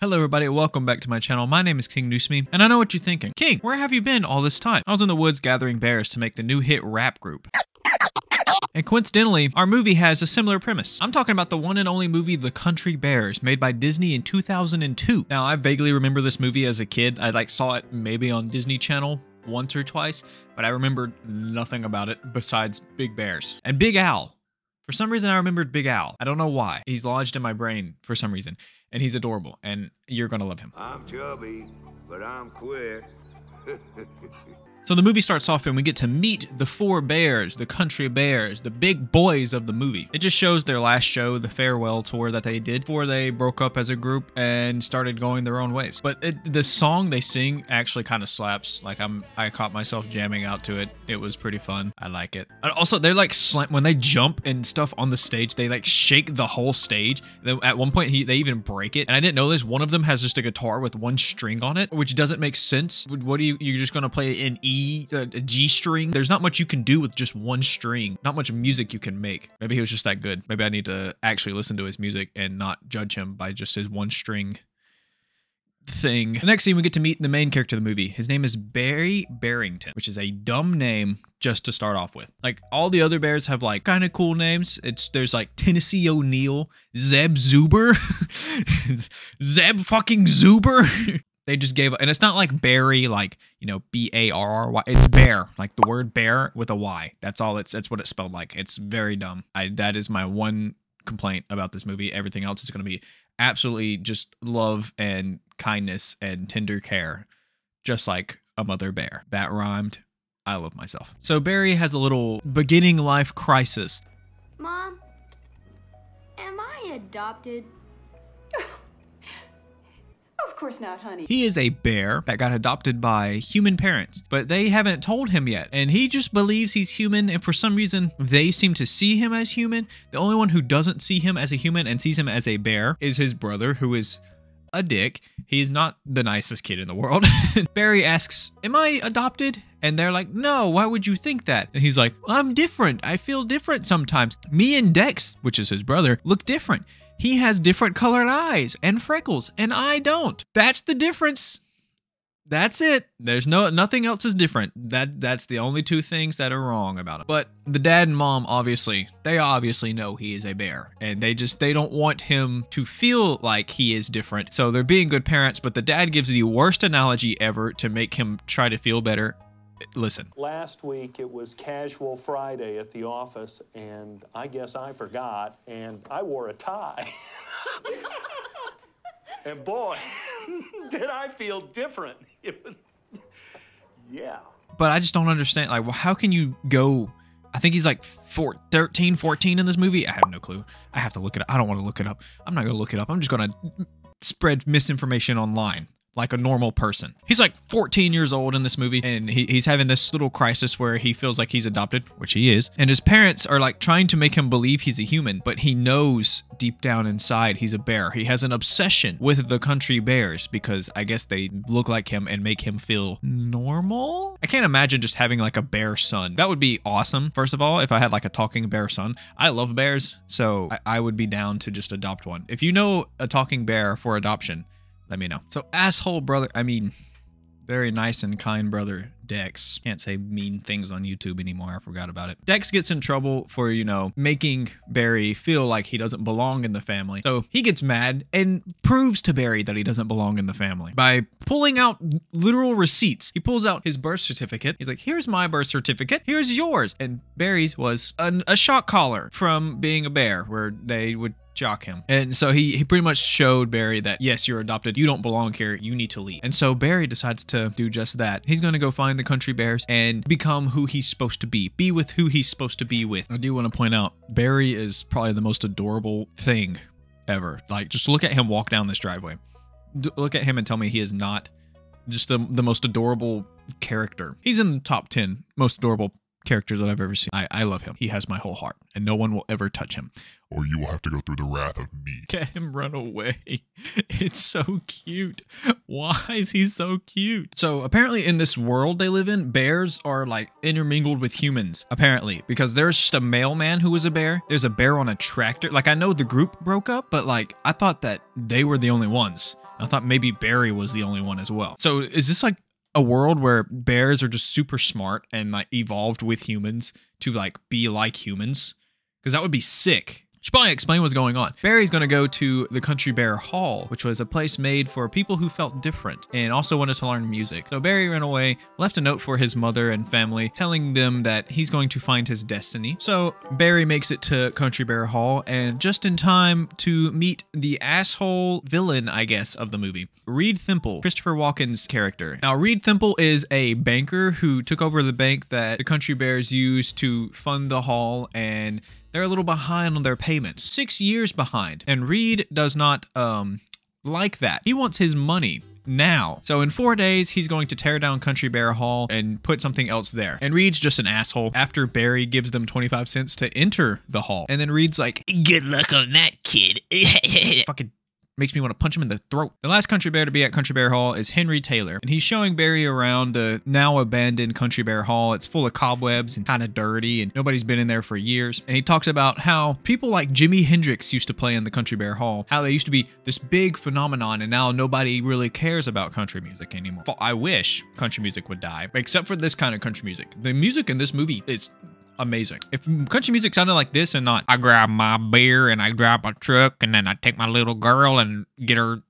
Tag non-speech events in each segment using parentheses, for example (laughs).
Hello everybody, welcome back to my channel. My name is King Nusmi, and I know what you're thinking. King, where have you been all this time? I was in the woods gathering bears to make the new hit rap group. And coincidentally, our movie has a similar premise. I'm talking about the one and only movie The Country Bears, made by Disney in 2002. Now, I vaguely remember this movie as a kid. I like saw it maybe on Disney Channel once or twice, but I remembered nothing about it besides Big Bears. And Big Al. For some reason, I remembered Big Al. I don't know why. He's lodged in my brain for some reason, and he's adorable, and you're gonna love him. I'm chubby, but I'm quick. (laughs) So the movie starts off and we get to meet the four bears, the country bears, the big boys of the movie. It just shows their last show, the farewell tour that they did before they broke up as a group and started going their own ways. But it, the song they sing actually kind of slaps. Like I'm, I caught myself jamming out to it. It was pretty fun. I like it. And also, they're like when they jump and stuff on the stage. They like shake the whole stage. At one point, he, they even break it. And I didn't know this. One of them has just a guitar with one string on it, which doesn't make sense. What are you? You're just gonna play in E a, a uh, G string. There's not much you can do with just one string. Not much music you can make. Maybe he was just that good. Maybe I need to actually listen to his music and not judge him by just his one string thing. The next scene, we get to meet the main character of the movie. His name is Beary Barrington, which is a dumb name just to start off with. Like all the other bears have like kind of cool names. It's there's like Tennessee O'Neill, Zeb Zoober, (laughs) Zeb fucking Zoober. (laughs) They just gave and it's not like Barry, like you know, B A R R Y. It's bear, like the word bear with a Y. That's all. It's that's what it's spelled like. It's very dumb. I that is my one complaint about this movie. Everything else is going to be absolutely just love and kindness and tender care, just like a mother bear. That rhymed. I love myself. So Beary has a little beginning life crisis. Mom, am I adopted? Course not, honey. He is a bear that got adopted by human parents, but they haven't told him yet. And he just believes he's human, and for some reason, they seem to see him as human. The only one who doesn't see him as a human and sees him as a bear is his brother, who is a dick. He's not the nicest kid in the world. (laughs) Beary asks, Am I adopted? And they're like, No, why would you think that? And he's like, I'm different. I feel different sometimes. Me and Dex, which is his brother, look different. He has different colored eyes and freckles, and I don't. That's the difference. That's it. There's no nothing else is different. That that's the only two things that are wrong about him. But the dad and mom obviously, they obviously know he is a bear and they just they don't want him to feel like he is different. So they're being good parents, but the dad gives the worst analogy ever to make him try to feel better listen. Last week it was Casual Friday at the office, and I guess I forgot, and I wore a tie. (laughs) and boy, (laughs) did I feel different. (laughs) It was, yeah. But I just don't understand. Like, well, how can you go? I think he's like four, 13, 14 in this movie. I have no clue. I have to look it up. I don't want to look it up. I'm not going to look it up. I'm just going to spread misinformation online like a normal person. He's like 14 years old in this movie, and he, he's having this little crisis where he feels like he's adopted, which he is. And his parents are like trying to make him believe he's a human, but he knows deep down inside he's a bear. He has an obsession with the country bears because I guess they look like him and make him feel normal. I can't imagine just having like a bear son. That would be awesome, first of all, if I had like a talking bear son. I love bears, so I, I would be down to just adopt one. If you know a talking bear for adoption, let me know. So asshole brother, I mean, very nice and kind brother Dex. Can't say mean things on YouTube anymore. I forgot about it. Dex gets in trouble for, you know, making Beary feel like he doesn't belong in the family. So he gets mad and proves to Beary that he doesn't belong in the family by pulling out literal receipts. He pulls out his birth certificate. He's like, here's my birth certificate. Here's yours. And Beary's was an, a shock collar from being a bear where they would jock him. And so he, he pretty much showed Beary that, yes, you're adopted. You don't belong here. You need to leave. And so Beary decides to do just that. He's going to go find the country bears and become who he's supposed to be. Be with who he's supposed to be with. I do want to point out, Beary is probably the most adorable thing ever. Like, just look at him walk down this driveway. D look at him and tell me he is not just the, the most adorable character. He's in the top 10 most adorable characters that I've ever seen. I, I love him. He has my whole heart, and no one will ever touch him. Or you will have to go through the wrath of me. (laughs) Get him run away. It's so cute. Why is he so cute? So apparently in this world they live in, bears are like intermingled with humans, apparently, because there's just a mailman who was a bear. There's a bear on a tractor. Like I know the group broke up, but like I thought that they were the only ones. I thought maybe Beary was the only one as well. So is this like a world where bears are just super smart and like evolved with humans to like be like humans? Because that would be sick. Should probably explain what's going on. Beary's gonna go to the Country Bear Hall, which was a place made for people who felt different and also wanted to learn music. So Beary ran away, left a note for his mother and family, telling them that he's going to find his destiny. So Beary makes it to Country Bear Hall, and just in time to meet the asshole villain, I guess, of the movie. Reed Thimple, Christopher Walken's character. Now, Reed Thimple is a banker who took over the bank that the Country Bears used to fund the hall and they're a little behind on their payments. Six years behind. And Reed does not um like that. He wants his money now. So in four days, he's going to tear down Country Bear Hall and put something else there. And Reed's just an asshole after Beary gives them 25 cents to enter the hall. And then Reed's like, good luck on that, kid. (laughs) (laughs) Fucking makes me want to punch him in the throat. The last country bear to be at Country Bear Hall is Henry Taylor, and he's showing Beary around the now abandoned Country Bear Hall. It's full of cobwebs and kind of dirty, and nobody's been in there for years. And he talks about how people like Jimi Hendrix used to play in the Country Bear Hall, how they used to be this big phenomenon, and now nobody really cares about country music anymore. I wish country music would die, except for this kind of country music. The music in this movie is amazing. If country music sounded like this and not, I grab my beer and I drive my truck and then I take my little girl and get her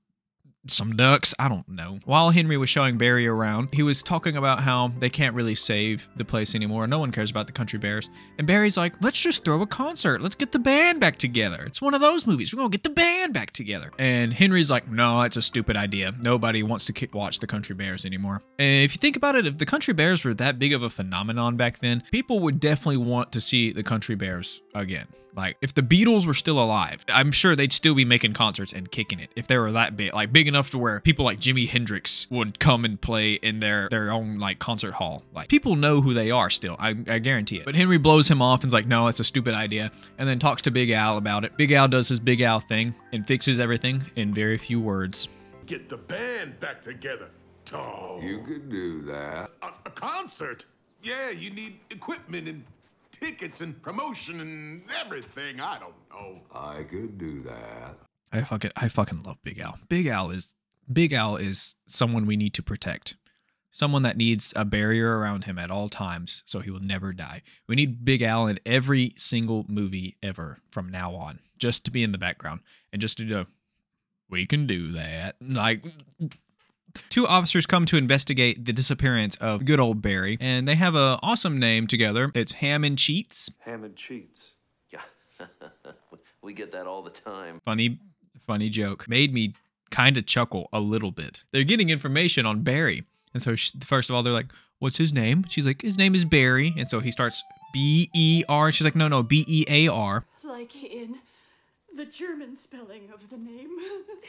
some ducks. I don't know. While Henry was showing Beary around, he was talking about how they can't really save the place anymore. No one cares about the Country Bears. And Beary's like, let's just throw a concert. Let's get the band back together. It's one of those movies. We're going to get the band back together. And Henry's like, no, that's a stupid idea. Nobody wants to watch the Country Bears anymore. And if you think about it, if the Country Bears were that big of a phenomenon back then, people would definitely want to see the Country Bears again. Like, if the Beatles were still alive, I'm sure they'd still be making concerts and kicking it if they were that big, like big enough to where people like Jimi Hendrix would come and play in their their own like concert hall. Like, people know who they are still. I, I guarantee it. But Henry blows him off and's like, no, it's a stupid idea, and then talks to Big Al about it. Big Al does his Big Al thing and fixes everything in very few words. Get the band back together. Tom. You could do that. a, a concert. Yeah, you need equipment and tickets and promotion and everything. I don't know. I could do that. I fucking I fucking love Big Al. Big Al is Big Al is someone we need to protect. Someone that needs a barrier around him at all times so he will never die. We need Big Al in every single movie ever from now on, just to be in the background and just to know we can do that. Like Two officers come to investigate the disappearance of good old Beary, and they have an awesome name together. It's Ham and Cheats. Hammond cheats. Yeah, (laughs) we get that all the time. funny funny joke made me kind of chuckle a little bit they're getting information on beary and so sh first of all they're like what's his name she's like his name is beary and so he starts b-e-r she's like no no b-e-a-r Like in the German spelling of the name.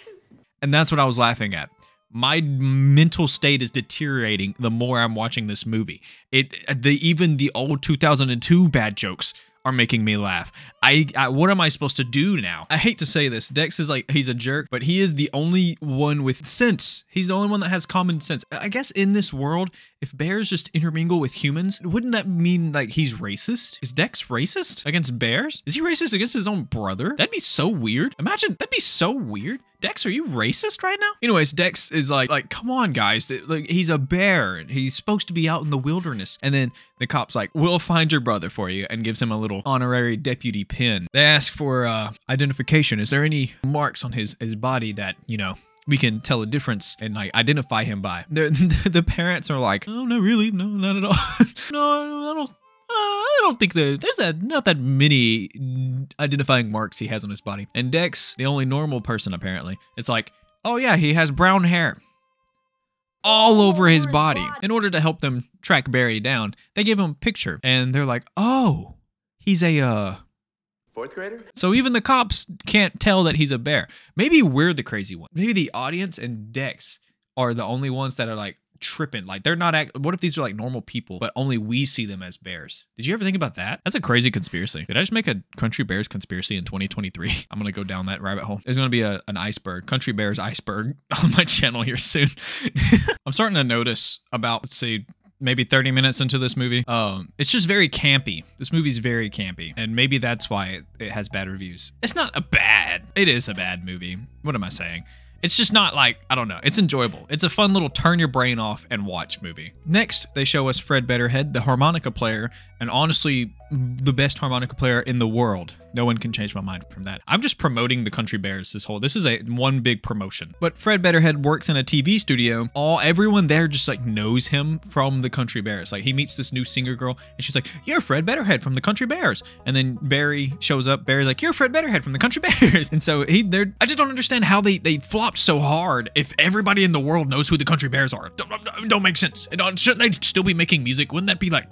(laughs) and that's what i was laughing at my mental state is deteriorating the more i'm watching this movie it the even the old 2002 bad jokes are making me laugh. I, I what am I supposed to do now? I hate to say this. Dex is like he's a jerk, but he is the only one with sense. He's the only one that has common sense. I guess in this world, if bears just intermingle with humans, wouldn't that mean like he's racist? Is Dex racist against bears? Is he racist against his own brother? That'd be so weird. Imagine that'd be so weird. Dex, are you racist right now? Anyways, Dex is like, like, come on, guys. Like, he's a bear. He's supposed to be out in the wilderness. And then the cop's like, we'll find your brother for you, and gives him a little honorary deputy pin. They ask for uh, identification. Is there any marks on his his body that you know? We can tell a difference and like identify him by. (laughs) The, the parents are like, oh, no, really, no, not at all. (laughs) no, I don't. Uh, I don't think there, there's that not that many identifying marks he has on his body. And Dex, the only normal person apparently, it's like, oh yeah, he has brown hair all over his body. In order to help them track Beary down, they give him a picture, and they're like, oh, he's a uh. Fourth grader? So even the cops can't tell that he's a bear. Maybe we're the crazy one. Maybe the audience and Dex are the only ones that are like tripping. Like they're not act. What if these are like normal people, but only we see them as bears? Did you ever think about that? That's a crazy conspiracy. Did I just make a country bears conspiracy in 2023? (laughs) I'm gonna go down that rabbit hole. There's gonna be a, an iceberg, country bears iceberg, (laughs) on my channel here soon. (laughs) I'm starting to notice about let's see. Maybe 30 minutes into this movie, um, it's just very campy. This movie's very campy, and maybe that's why it, it has bad reviews. It's not a bad. It is a bad movie. What am I saying? It's just not like, I don't know. It's enjoyable. It's a fun little turn your brain off and watch movie. Next, they show us Fred Bedderhead, the harmonica player, and honestly, the best harmonica player in the world. No one can change my mind from that. I'm just promoting the Country Bears this whole. This is a one big promotion. But Fred Bedderhead works in a TV studio. All everyone there just like knows him from the Country Bears. Like he meets this new singer girl, and she's like, "You're Fred Bedderhead from the Country Bears." And then Beary shows up. Beary's like, "You're Fred Bedderhead from the Country (laughs) Bears." And so he, they're. I just don't understand how they they flopped so hard. If everybody in the world knows who the Country Bears are, don't, don't, don't make sense. Uh, shouldn't they still be making music? Wouldn't that be like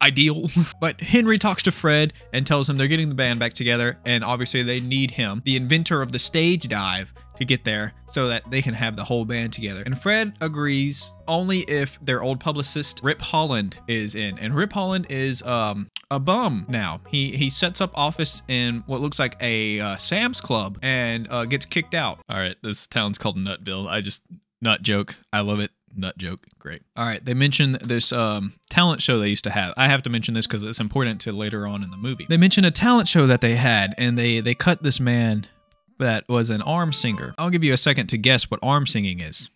ideal. (laughs) but Henry talks to Fred and tells him they're getting the band back together, and obviously they need him, the inventor of the stage dive, to get there so that they can have the whole band together. And Fred agrees only if their old publicist Rip Holland is in. And Rip Holland is um a bum now. He he sets up office in what looks like a uh, Sam's Club and uh, gets kicked out. All right, this town's called Nutville. I just nut joke. I love it. Nut joke. Great. All right. They mentioned this um, talent show they used to have. I have to mention this because it's important to later on in the movie. They mentioned a talent show that they had, and they they cut this man that was an arm singer. I'll give you a second to guess what arm singing is.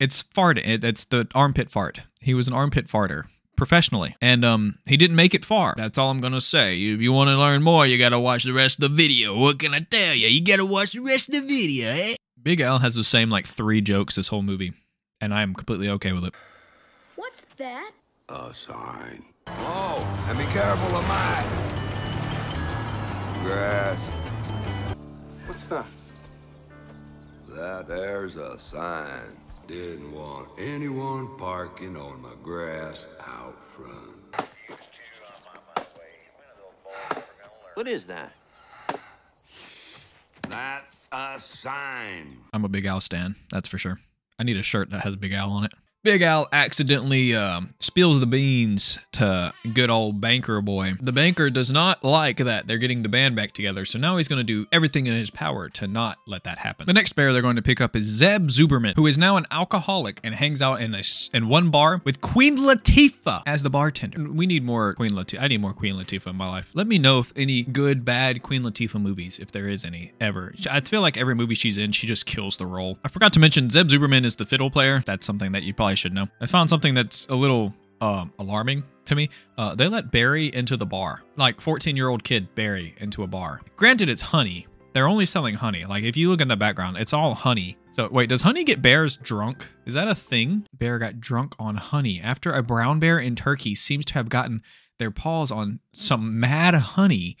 It's farting. It, it's the armpit fart. He was an armpit farter professionally, and um, he didn't make it far. That's all I'm gonna say. If you want to learn more, you gotta watch the rest of the video. What can I tell you? You gotta watch the rest of the video, eh? Big Al has the same like three jokes this whole movie, and I am completely okay with it. What's that? A sign. Oh, and be careful of mine. Grass. What's that? That there's a sign. Didn't want anyone parking on my grass out front. What is that? That's a sign. I'm a Big Al stan, that's for sure. I need a shirt that has Big Al on it. Big Al accidentally um, spills the beans to good old banker boy. The banker does not like that they're getting the band back together, so now he's going to do everything in his power to not let that happen. The next bear they're going to pick up is Zeb Zuberman, who is now an alcoholic and hangs out in a in one bar with Queen Latifah as the bartender. We need more Queen Latifah. I need more Queen Latifah in my life. Let me know if any good, bad Queen Latifah movies, if there is any ever. I feel like every movie she's in, she just kills the role. I forgot to mention Zeb Zuberman is the fiddle player. That's something that you probably should know. I found something that's a little um, alarming to me. Uh, they let Beary into the bar, like 14 year old kid Beary into a bar. Granted, it's honey. They're only selling honey. Like if you look in the background, it's all honey. So wait, does honey get bears drunk? Is that a thing? Bear got drunk on honey after a brown bear in Turkey seems to have gotten their paws on some mad honey.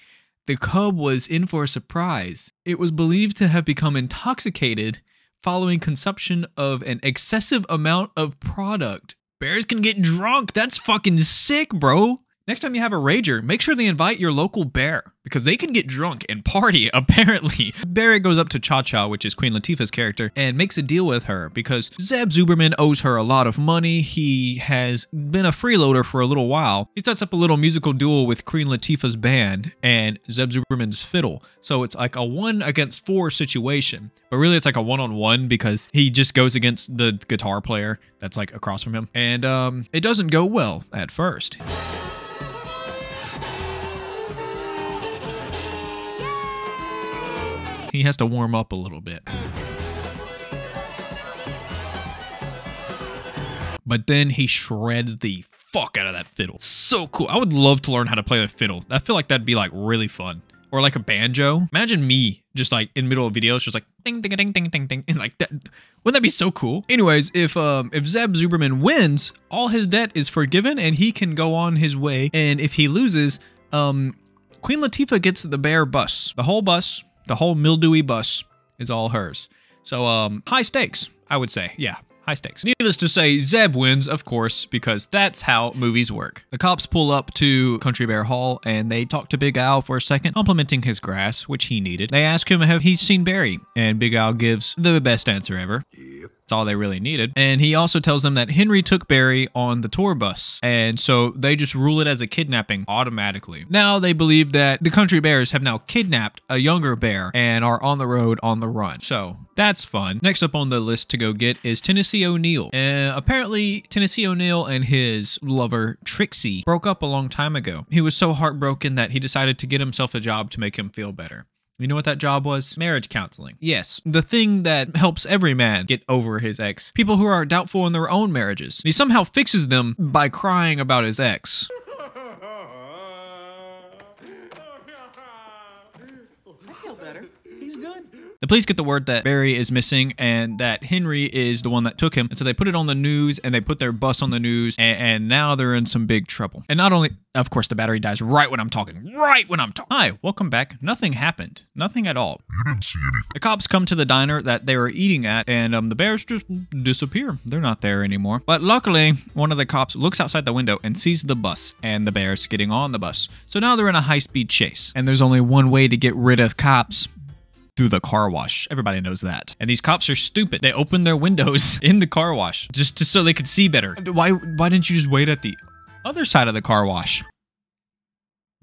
The cub was in for a surprise. It was believed to have become intoxicated following consumption of an excessive amount of product. Bears can get drunk. That's fucking sick, bro. Next time you have a rager, make sure they invite your local bear because they can get drunk and party, (laughs) apparently. Beary goes up to Cha Cha, which is Queen Latifah's character, and makes a deal with her because Zeb Zuberman owes her a lot of money. He has been a freeloader for a little while. He sets up a little musical duel with Queen Latifah's band and Zeb Zuberman's fiddle. So it's like a one against four situation, but really it's like a one on one because he just goes against the guitar player that's like across from him. And um, it doesn't go well at first. He has to warm up a little bit. But then he shreds the fuck out of that fiddle. So cool. I would love to learn how to play the fiddle. I feel like that'd be like really fun. Or like a banjo. Imagine me just like in middle of videos, just like ding ding ding ding ding ding, and (laughs) like that. Wouldn't that be so cool? Anyways, if um if Zeb Zuberman wins, all his debt is forgiven and he can go on his way. And if he loses, um Queen Latifah gets the bear bus. The whole bus, the whole mildewy bus is all hers. So um high stakes, I would say. Yeah, high stakes. Needless to say, Zeb wins, of course, because that's how movies work. The cops pull up to Country Bear Hall and they talk to Big Al for a second, complimenting his grass, which he needed. They ask him have he seen Beary, and Big Al gives the best answer ever. That's all they really needed. And he also tells them that Henry took Beary on the tour bus. And so they just rule it as a kidnapping automatically. Now they believe that the country bears have now kidnapped a younger bear and are on the road on the run. So that's fun. Next up on the list to go get is Tennessee O'Neill. Apparently, Tennessee O'Neill and his lover, Trixie, broke up a long time ago. He was so heartbroken that he decided to get himself a job to make him feel better. You know what that job was? Marriage counseling. Yes, the thing that helps every man get over his ex. People who are doubtful in their own marriages. He somehow fixes them by crying about his ex. I feel better. He's good. The police get the word that Beary is missing and that Henry is the one that took him. And so they put it on the news and they put their bus on the news and, and now they're in some big trouble. And not only, of course, the battery dies right when I'm talking. Right when I'm talking. Hi, welcome back. Nothing happened. Nothing at all. You didn't see anything. The cops come to the diner that they were eating at, and um, the bears just disappear. They're not there anymore. But luckily, one of the cops looks outside the window and sees the bus and the bears getting on the bus. So now they're in a high speed chase. And there's only one way to get rid of cops through the car wash. Everybody knows that. And these cops are stupid. They open their windows (laughs) in the car wash just, just so they could see better. Why why didn't you just wait at the other side of the car wash?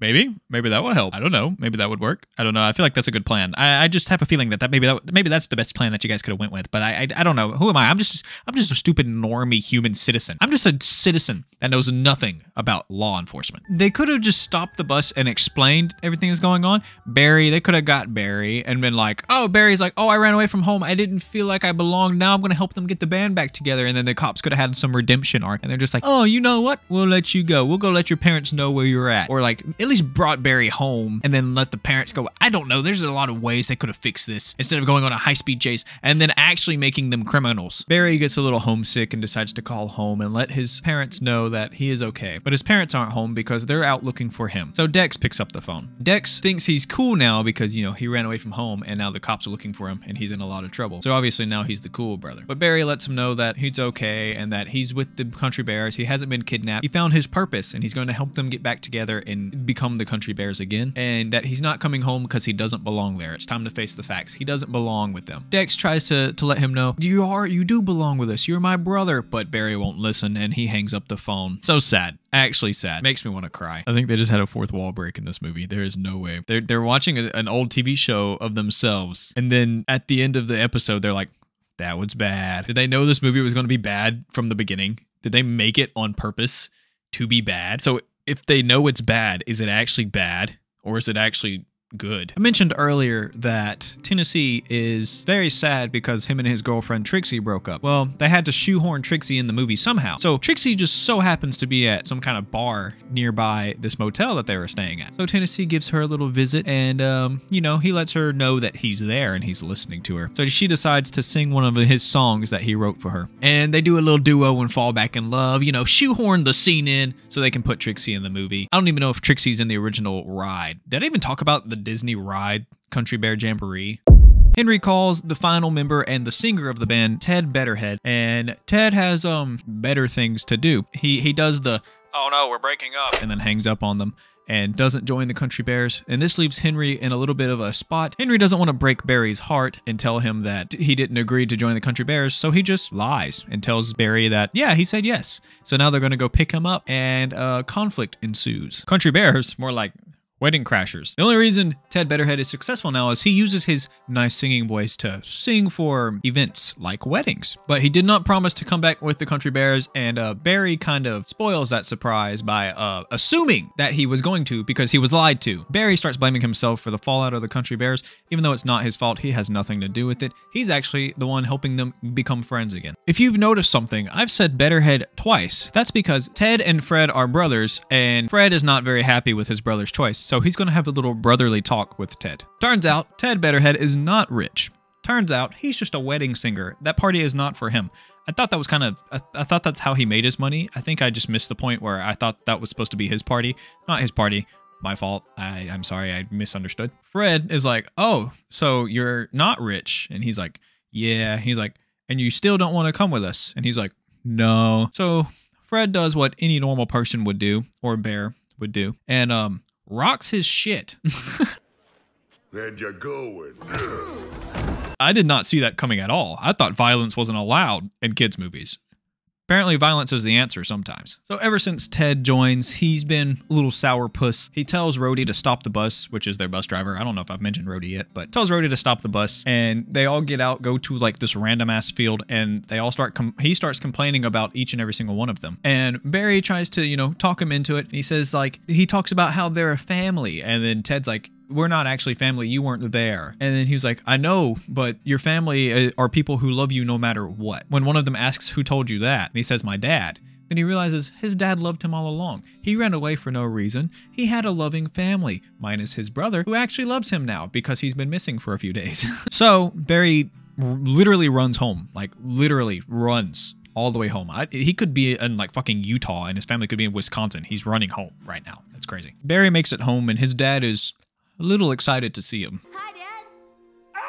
Maybe, maybe that would help. I don't know. Maybe that would work. I don't know. I feel like that's a good plan. I, I just have a feeling that that maybe that maybe that's the best plan that you guys could have went with. But I, I I don't know. Who am I? I'm just I'm just a stupid normie human citizen. I'm just a citizen that knows nothing about law enforcement. They could have just stopped the bus and explained everything that's going on. Beary, they could have got Beary and been like, oh, Beary's like, oh, I ran away from home. I didn't feel like I belonged. Now I'm gonna help them get the band back together. And then the cops could have had some redemption arc. And they're just like, oh, you know what? We'll let you go. We'll go let your parents know where you're at. Or like least brought Beary home and then let the parents go. I don't know. There's a lot of ways they could have fixed this instead of going on a high speed chase and then actually making them criminals. Beary gets a little homesick and decides to call home and let his parents know that he is okay. But his parents aren't home because they're out looking for him. So Dex picks up the phone. Dex thinks he's cool now because, you know, he ran away from home and now the cops are looking for him and he's in a lot of trouble. So obviously now he's the cool brother. But Beary lets him know that he's okay and that he's with the country bears. He hasn't been kidnapped. He found his purpose and he's going to help them get back together and become the country bears again. And that he's not coming home because he doesn't belong there. It's time to face the facts. He doesn't belong with them. Dex tries to, to let him know, you are, you do belong with us. You're my brother. But Beary won't listen and he hangs up the phone. So sad. Actually sad. Makes me want to cry. I think they just had a fourth wall break in this movie. There is no way. They're, they're watching a, an old TV show of themselves. And then at the end of the episode, they're like, that was bad. Did they know this movie was going to be bad from the beginning? Did they make it on purpose to be bad? So if they know it's bad, is it actually bad or is it actually good? I mentioned earlier that Tennessee is very sad because him and his girlfriend Trixie broke up. Well, they had to shoehorn Trixie in the movie somehow. So Trixie just so happens to be at some kind of bar nearby this motel that they were staying at. So Tennessee gives her a little visit and, um, you know, he lets her know that he's there and he's listening to her. So she decides to sing one of his songs that he wrote for her. And they do a little duo and fall back in love, you know, shoehorn the scene in so they can put Trixie in the movie. I don't even know if Trixie's in the original ride. Did I even talk about the Disney ride, Country Bear Jamboree? Henry calls the final member and the singer of the band, Ted Bedderhead, and Ted has um better things to do. He he does the oh no, we're breaking up and then hangs up on them and doesn't join the Country Bears. And this leaves Henry in a little bit of a spot. Henry doesn't want to break Beary's heart and tell him that he didn't agree to join the Country Bears, so he just lies and tells Beary that, yeah, he said yes. So now they're going to go pick him up and uh, conflict ensues. Country Bears, more like Wedding Crashers. The only reason Ted Bedderhead is successful now is he uses his nice singing voice to sing for events like weddings. But he did not promise to come back with the Country Bears, and uh, Beary kind of spoils that surprise by uh, assuming that he was going to because he was lied to. Beary starts blaming himself for the fallout of the Country Bears, even though it's not his fault. He has nothing to do with it. He's actually the one helping them become friends again. If you've noticed something, I've said Bedderhead twice. That's because Ted and Fred are brothers, and Fred is not very happy with his brother's choice so he's going to have a little brotherly talk with Ted. Turns out, Ted Bedderhead is not rich. Turns out, he's just a wedding singer. That party is not for him. I thought that was kind of, I, I, thought that's how he made his money. I think I just missed the point where I thought that was supposed to be his party. Not his party. My fault. I, I'm sorry. I misunderstood. Fred is like, oh, so you're not rich. And he's like, yeah. He's like, and you still don't want to come with us. And he's like, no. So Fred does what any normal person would do, or bear would do. And, um, rocks his shit. (laughs) Then you're going. I did not see that coming at all. I thought violence wasn't allowed in kids' movies. Apparently, violence is the answer sometimes. So, ever since Ted joins, he's been a little sourpuss. He tells Rhodey to stop the bus, which is their bus driver. I don't know if I've mentioned Rhodey yet, but tells Rhodey to stop the bus. And they all get out, go to like this random ass field, and they all start, he starts complaining about each and every single one of them. And Beary tries to, you know, talk him into it. And He says, like, he talks about how they're a family. And then Ted's like, we're not actually family. You weren't there. And then he was like, I know, but your family uh, are people who love you no matter what. When one of them asks, Who told you that? And he says, My dad. Then he realizes his dad loved him all along. He ran away for no reason. He had a loving family, minus his brother, who actually loves him now because he's been missing for a few days. (laughs) so Beary literally runs home, like literally runs all the way home. I, he could be in like fucking Utah and his family could be in Wisconsin. He's running home right now. That's crazy. Beary makes it home and his dad is a little excited to see him. Hi, Dad.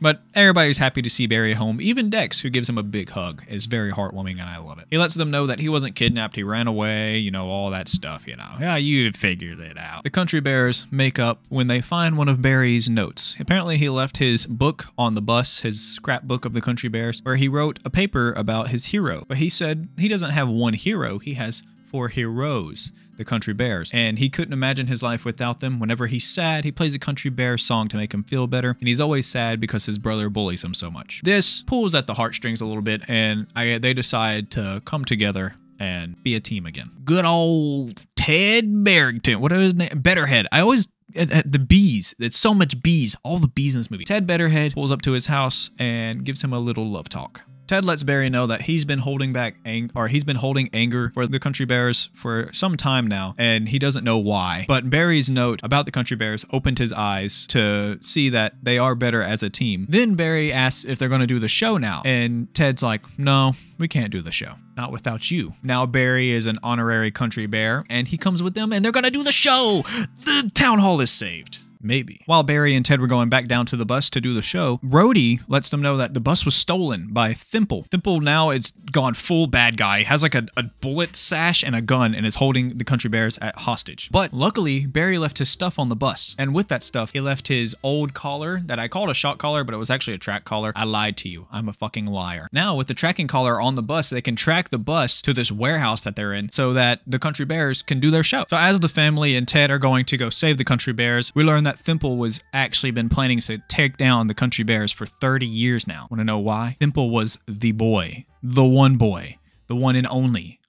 But everybody's happy to see Beary home. Even Dex, who gives him a big hug, is very heartwarming and I love it. He lets them know that he wasn't kidnapped, he ran away, you know, all that stuff, you know. Yeah, you figured it out. The Country Bears make up when they find one of Beary's notes. Apparently, he left his book on the bus, his scrapbook of the Country Bears, where he wrote a paper about his hero. But he said he doesn't have one hero, he has four heroes the Country Bears, and he couldn't imagine his life without them. Whenever he's sad, he plays a Country Bear song to make him feel better, and he's always sad because his brother bullies him so much. This pulls at the heartstrings a little bit, and I, they decide to come together and be a team again. Good old Ted Barrington. What is his name? Bedderhead. I always the bees. It's so much bees. All the bees in this movie. Ted Bedderhead pulls up to his house and gives him a little love talk. Ted lets Beary know that he's been holding back ang- or he's been holding anger for the Country Bears for some time now, and he doesn't know why. But Beary's note about the Country Bears opened his eyes to see that they are better as a team. Then Beary asks if they're going to do the show now, and Ted's like, "No, we can't do the show. Not without you." Now Beary is an honorary Country Bear, and he comes with them, and they're going to do the show. The town hall is saved. Maybe. While Beary and Ted were going back down to the bus to do the show, Rhodey lets them know that the bus was stolen by Thimple. Thimple now is gone full bad guy, has like a, a bullet sash and a gun, and is holding the Country Bears at hostage. But luckily, Beary left his stuff on the bus, and with that stuff, he left his old collar that I called a shot collar, but it was actually a track collar. I lied to you. I'm a fucking liar. Now, with the tracking collar on the bus, they can track the bus to this warehouse that they're in so that the Country Bears can do their show. So, as the family and Ted are going to go save the Country Bears, we learn that Thimple was actually been planning to take down the Country Bears for 30 years now. Want to know why? Thimple was the boy, the one boy, the one and only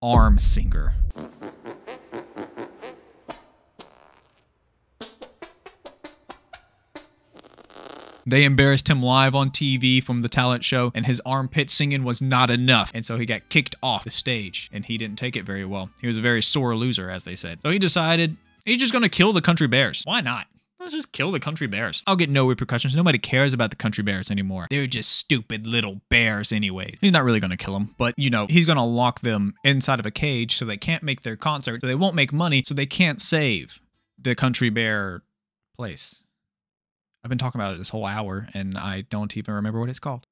arm singer. They embarrassed him live on TV from the talent show, and his armpit singing was not enough. And so he got kicked off the stage, and he didn't take it very well. He was a very sore loser, as they said. So he decided he's just gonna kill the Country Bears. Why not? Let's just kill the Country Bears. I'll get no repercussions. Nobody cares about the Country Bears anymore. They're just stupid little bears, anyway. He's not really gonna kill them, but you know, he's gonna lock them inside of a cage so they can't make their concert, so they won't make money, so they can't save the Country Bear place. I've been talking about it this whole hour and I don't even remember what it's called.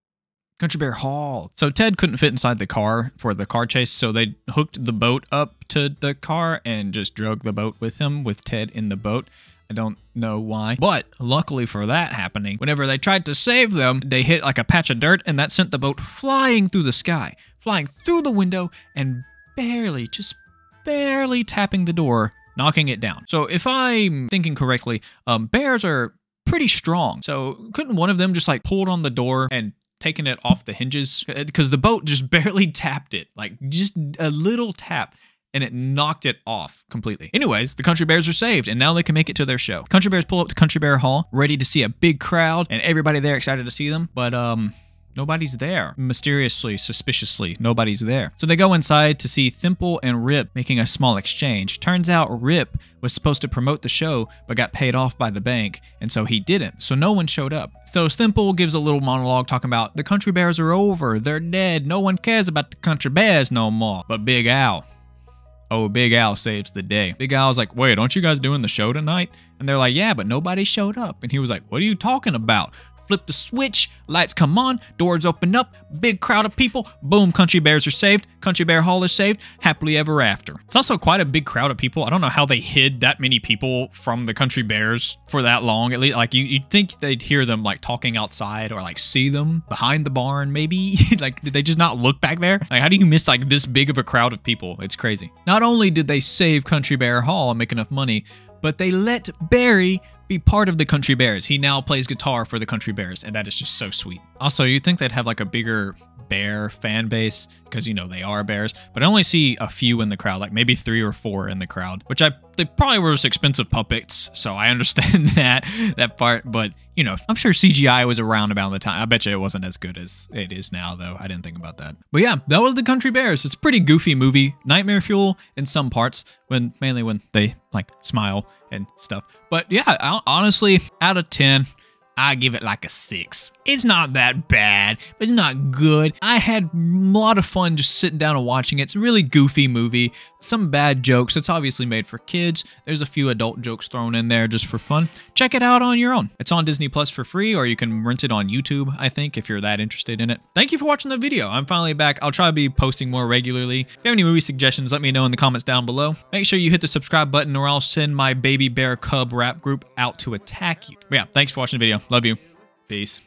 Country Bear Hall. So Ted couldn't fit inside the car for the car chase, so they hooked the boat up to the car and just drug the boat with him with Ted in the boat. I don't know why. But luckily for that happening, whenever they tried to save them, they hit like a patch of dirt and that sent the boat flying through the sky, flying through the window and barely, just barely tapping the door, knocking it down. So if I'm thinking correctly, um, bears are pretty strong. So couldn't one of them just like pulled on the door and taken it off the hinges because the boat just (laughs) barely tapped it, like just a little tap. And it knocked it off completely. Anyways, the Country Bears are saved, and now they can make it to their show. Country Bears pull up to Country Bear Hall, ready to see a big crowd, and everybody there excited to see them. But um, Nobody's there. Mysteriously, suspiciously, nobody's there. So they go inside to see Thimple and Rip making a small exchange. Turns out Rip was supposed to promote the show, but got paid off by the bank, and so he didn't. So no one showed up. So Thimple gives a little monologue talking about the Country Bears are over, they're dead, no one cares about the Country Bears no more. But Big Al, Oh, Big Al saves the day. Big Al's like, wait, aren't you guys doing the show tonight? And they're like, yeah, but nobody showed up. And he was like, what are you talking about? Flip the switch, lights come on, doors open up, big crowd of people, boom, Country Bears are saved, Country Bear Hall is saved, happily ever after. It's also quite a big crowd of people. I don't know how they hid that many people from the Country Bears for that long. At least, like, you, you'd think they'd hear them, like, talking outside or, like, see them behind the barn, maybe. (laughs) like, did they just not look back there? Like, how do you miss, like, this big of a crowd of people? It's crazy. Not only did they save Country Bear Hall and make enough money, but they let Beary be part of the Country Bears. He now plays guitar for the Country Bears, and that is just so sweet. Also, you'd think they'd have like a bigger bear fan base because you know they are bears, but I only see a few in the crowd, like maybe three or four in the crowd, which I they probably were just expensive puppets, so I understand (laughs) that that part. But you know, I'm sure CGI was around about the time. I bet you it wasn't as good as it is now, though. I didn't think about that. But yeah, that was the Country Bears. It's a pretty goofy movie, nightmare fuel in some parts, when mainly when they like smile and stuff. But yeah, honestly, out of ten. I give it like a six. It's not that bad, but it's not good. I had a lot of fun just sitting down and watching it. It's a really goofy movie. Some bad jokes. It's obviously made for kids. There's a few adult jokes thrown in there just for fun. Check it out on your own. It's on Disney Plus for free, or you can rent it on YouTube, I think, if you're that interested in it. Thank you for watching the video. I'm finally back. I'll try to be posting more regularly. If you have any movie suggestions, let me know in the comments down below. Make sure you hit the subscribe button, or I'll send my baby bear cub rap group out to attack you. But yeah, thanks for watching the video. Love you. Peace.